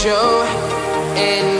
Show and